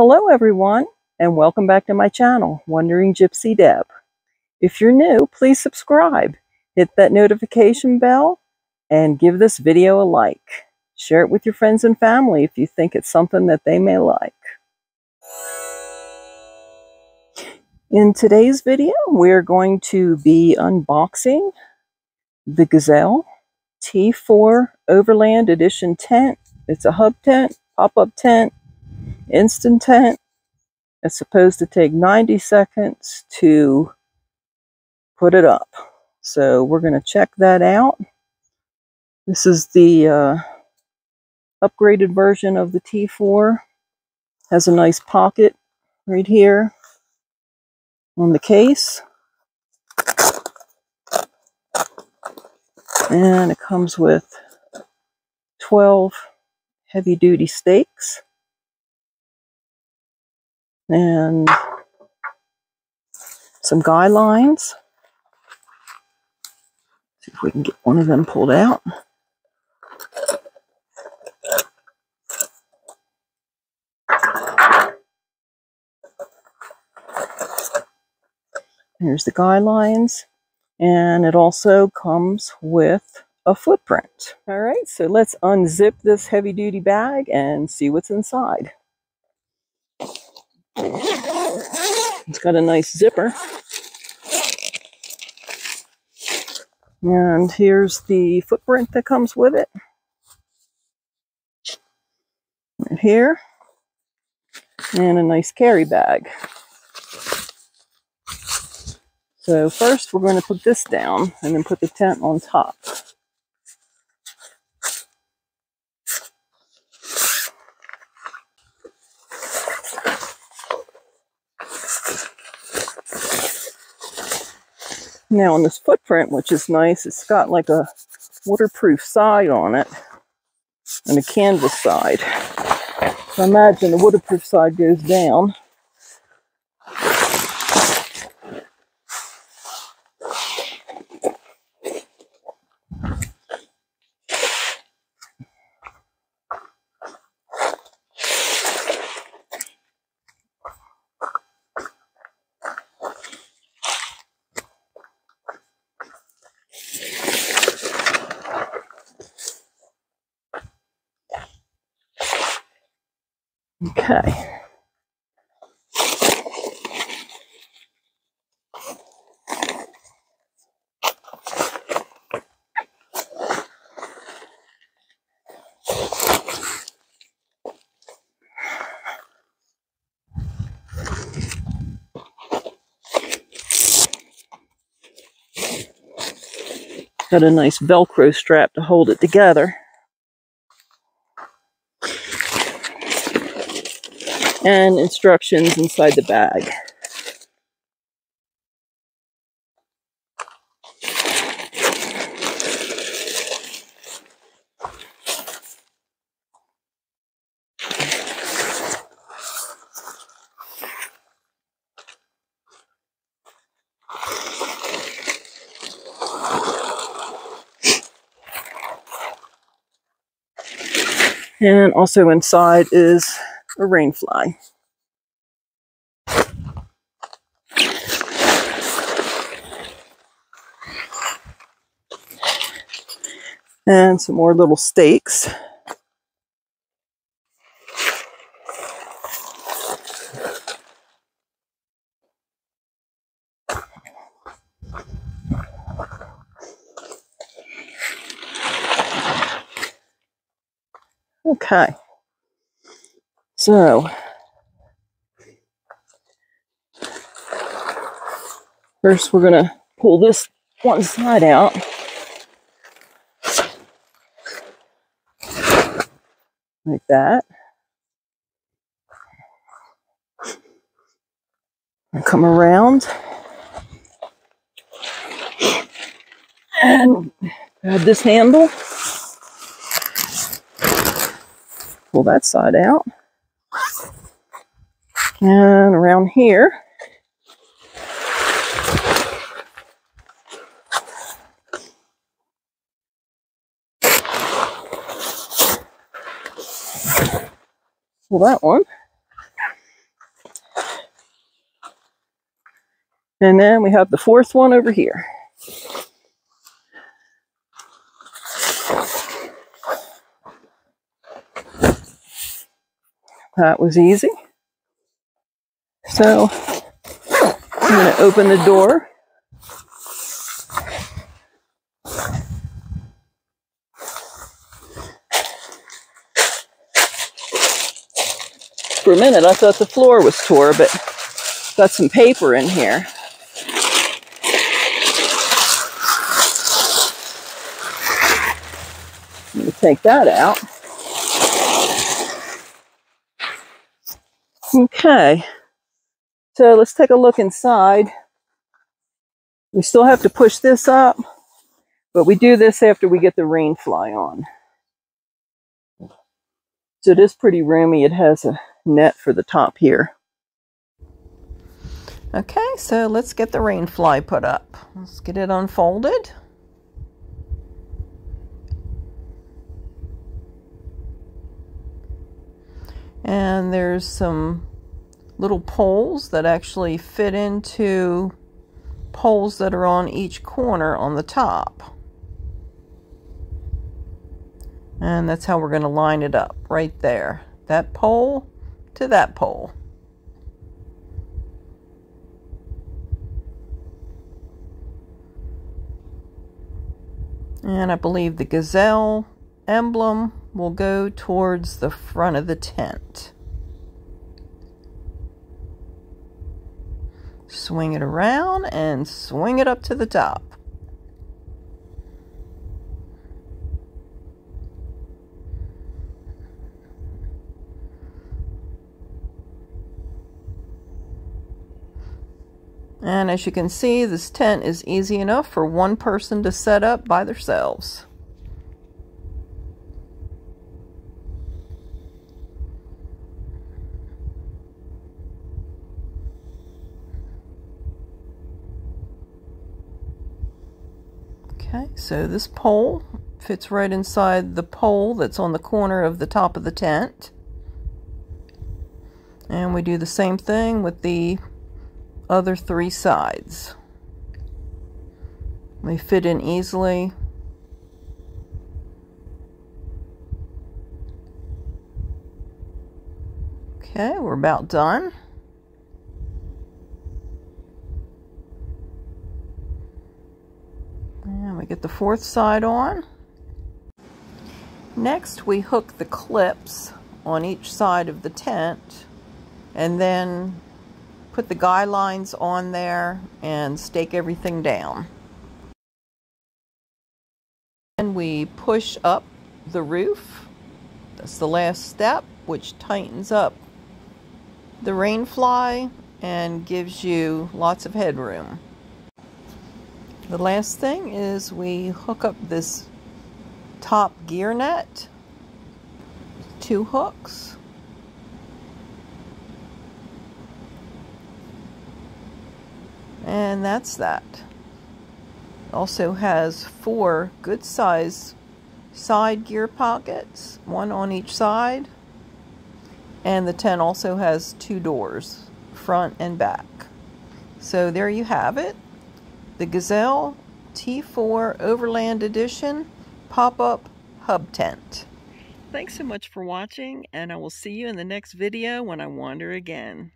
Hello everyone and welcome back to my channel, Wandering Gypsy Deb. If you're new, please subscribe, hit that notification bell, and give this video a like. Share it with your friends and family if you think it's something that they may like. In today's video, we're going to be unboxing the Gazelle T4 Overland Edition tent. It's a hub tent, pop-up tent, instant tent. It's supposed to take 90 seconds to put it up. So we're going to check that out. This is the uh, upgraded version of the T4. Has a nice pocket right here on the case. And it comes with 12 heavy duty stakes and some guidelines. See if we can get one of them pulled out. Here's the guidelines. And it also comes with a footprint. All right, so let's unzip this heavy duty bag and see what's inside. It's got a nice zipper. And here's the footprint that comes with it. Right here. And a nice carry bag. So first we're going to put this down and then put the tent on top. Now on this footprint, which is nice, it's got like a waterproof side on it and a canvas side. So imagine the waterproof side goes down Okay. Got a nice Velcro strap to hold it together. And instructions inside the bag. And also inside is a rain fly. And some more little stakes. Okay. So, first we're going to pull this one side out. Like that. And come around. And grab this handle. Pull that side out. And around here, well that one. And then we have the fourth one over here. That was easy. So I'm going to open the door. For a minute, I thought the floor was tore, but got some paper in here. Let me take that out. Okay, so let's take a look inside. We still have to push this up, but we do this after we get the rain fly on. So it is pretty roomy. It has a net for the top here. Okay, so let's get the rain fly put up. Let's get it unfolded. And there's some little poles that actually fit into poles that are on each corner on the top. And that's how we're going to line it up right there. That pole to that pole. And I believe the gazelle emblem will go towards the front of the tent. Swing it around and swing it up to the top. And as you can see, this tent is easy enough for one person to set up by themselves. Okay, so this pole fits right inside the pole that's on the corner of the top of the tent. And we do the same thing with the other three sides. They fit in easily. Okay, we're about done. And we get the fourth side on. Next, we hook the clips on each side of the tent and then put the guy lines on there and stake everything down. And we push up the roof. That's the last step, which tightens up the rain fly and gives you lots of headroom. The last thing is we hook up this top gear net, two hooks. And that's that. Also has four good size side gear pockets, one on each side. And the tent also has two doors, front and back. So there you have it the Gazelle T4 Overland Edition pop-up hub tent. Thanks so much for watching, and I will see you in the next video when I wander again.